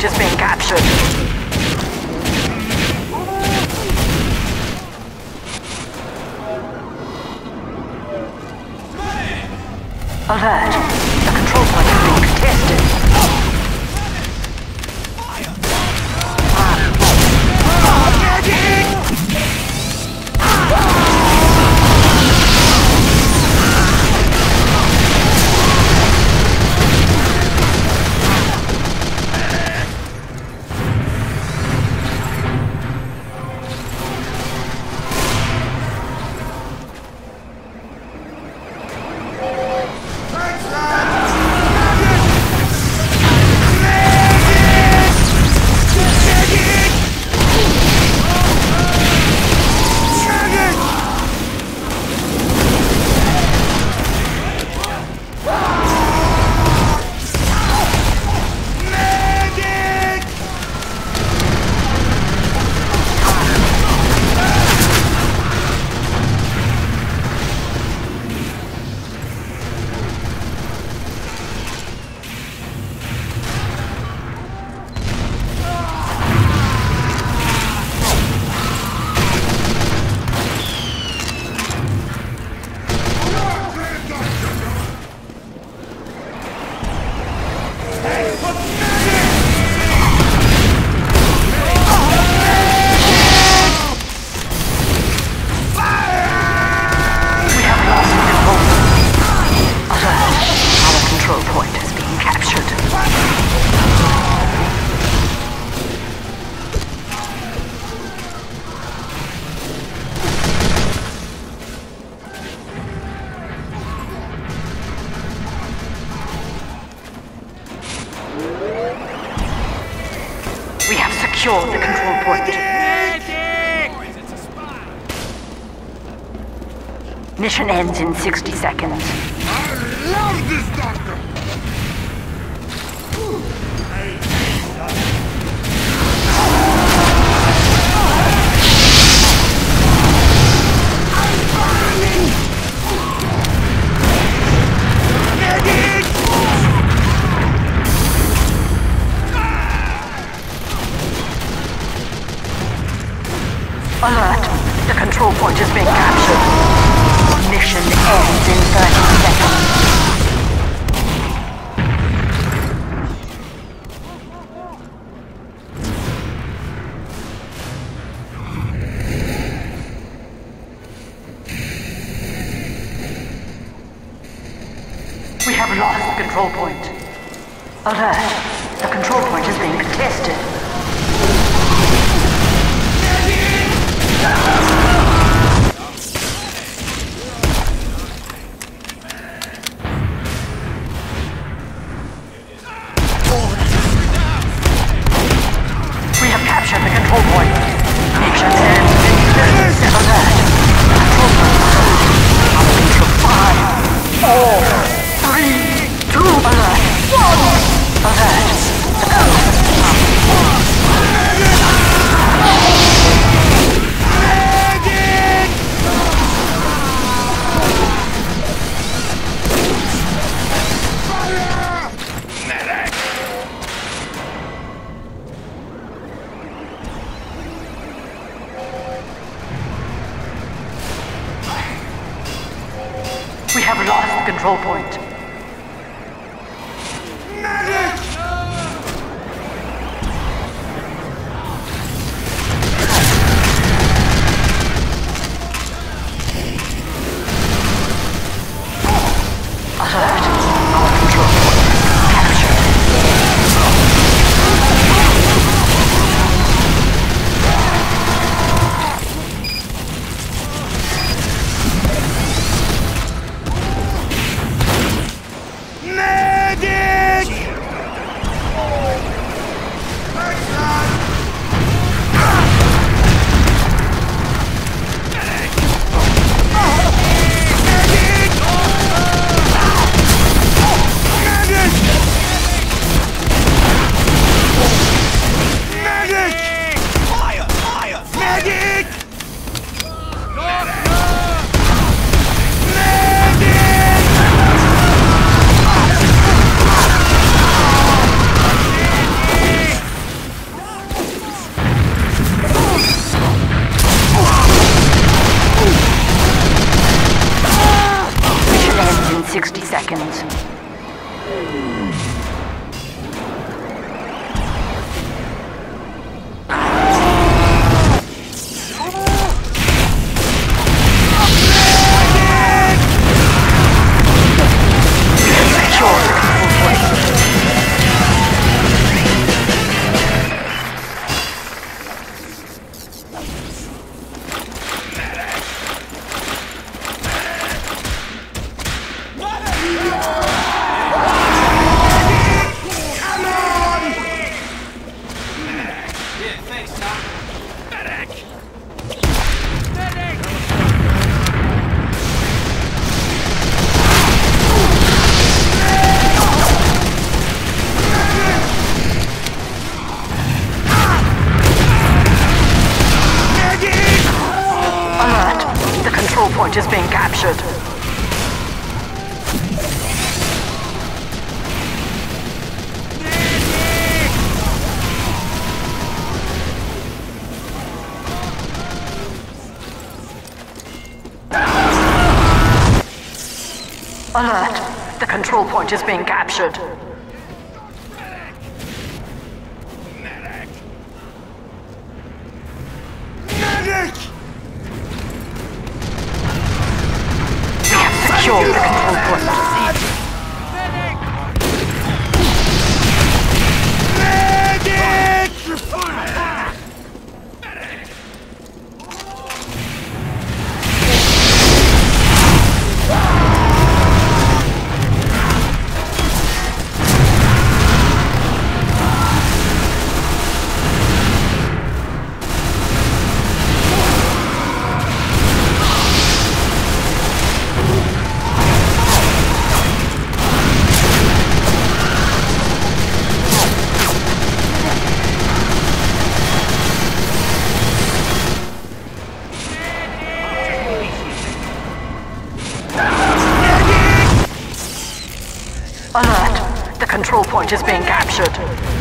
Hostage has been captured. Alert. mission ends in 60 seconds. I love this control point. Alert! The control point is being contested. Control point is being captured. Medic! Medic! Medic! point is being captured.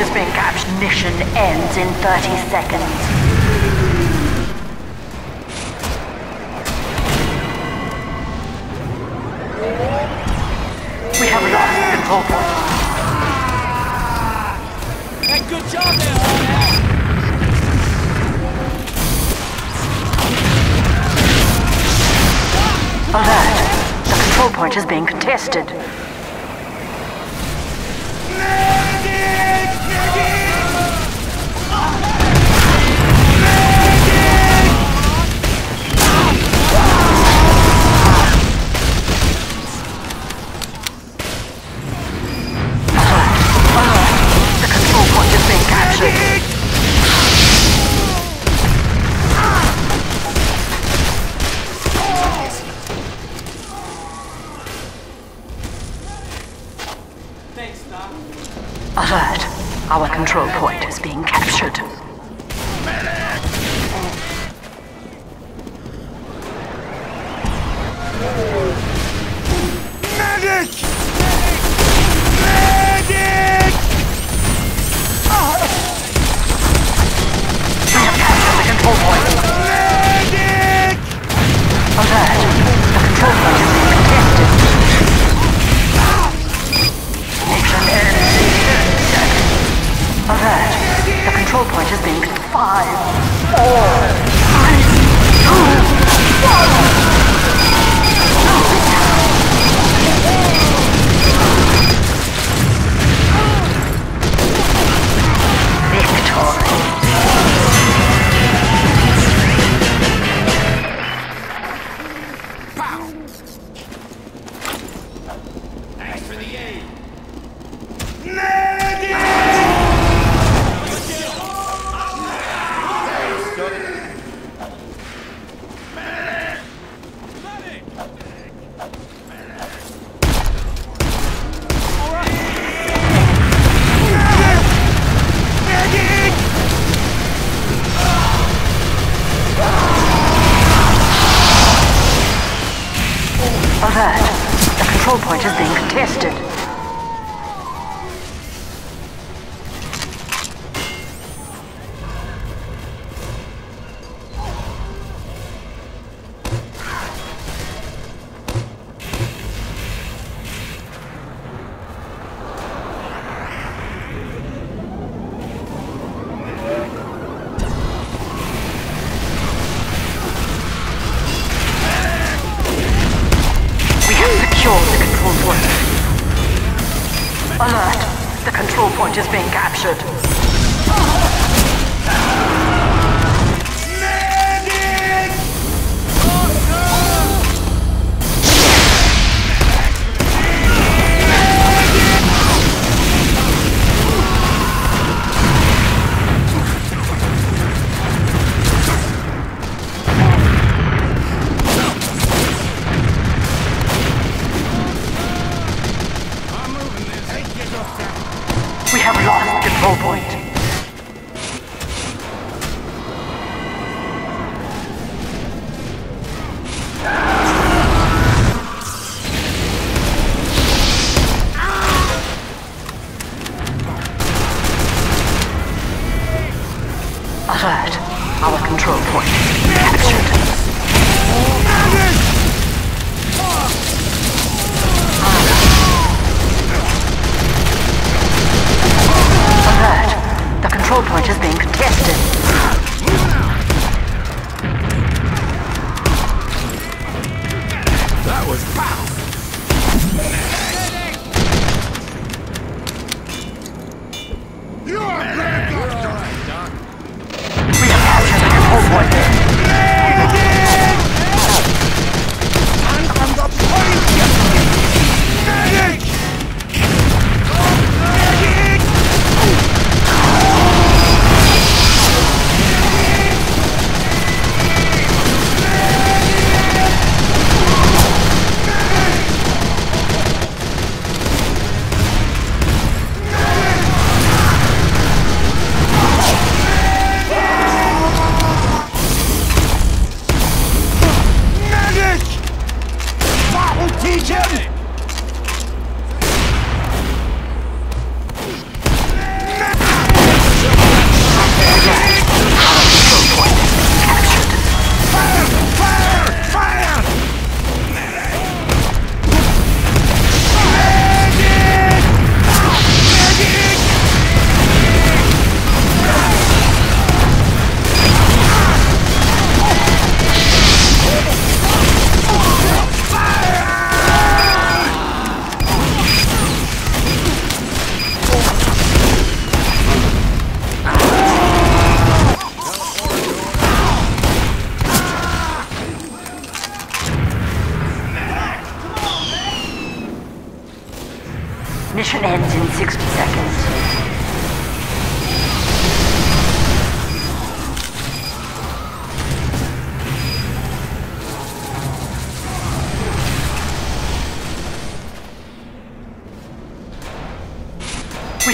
has been captured. Mission ends in 30 seconds. we Alert! The control point is being contested. Secured the control point. Alert! The control point is being captured. We have lost control point.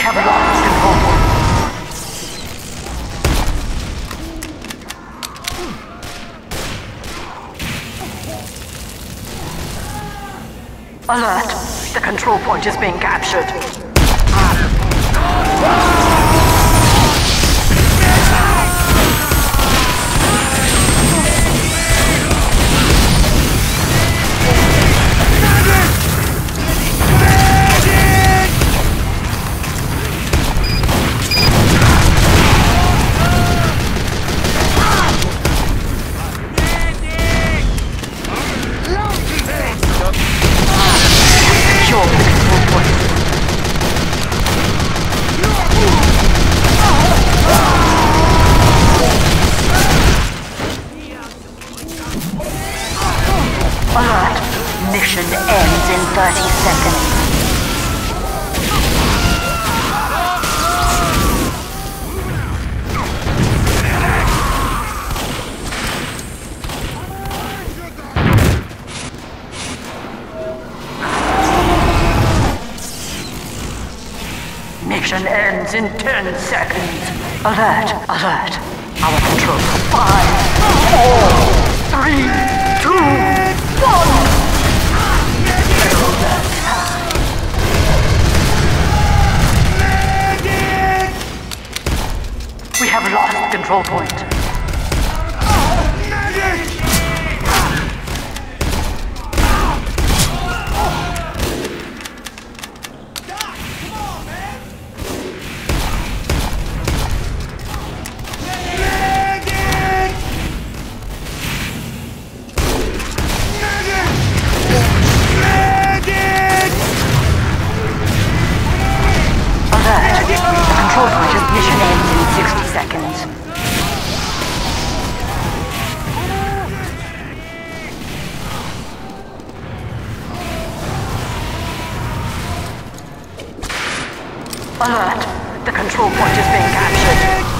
Control. Alert! The control point is being captured. ends in 10 seconds. Alert, alert. Our control. five, four, three, two, one. We have lost control point. The control point is being captured.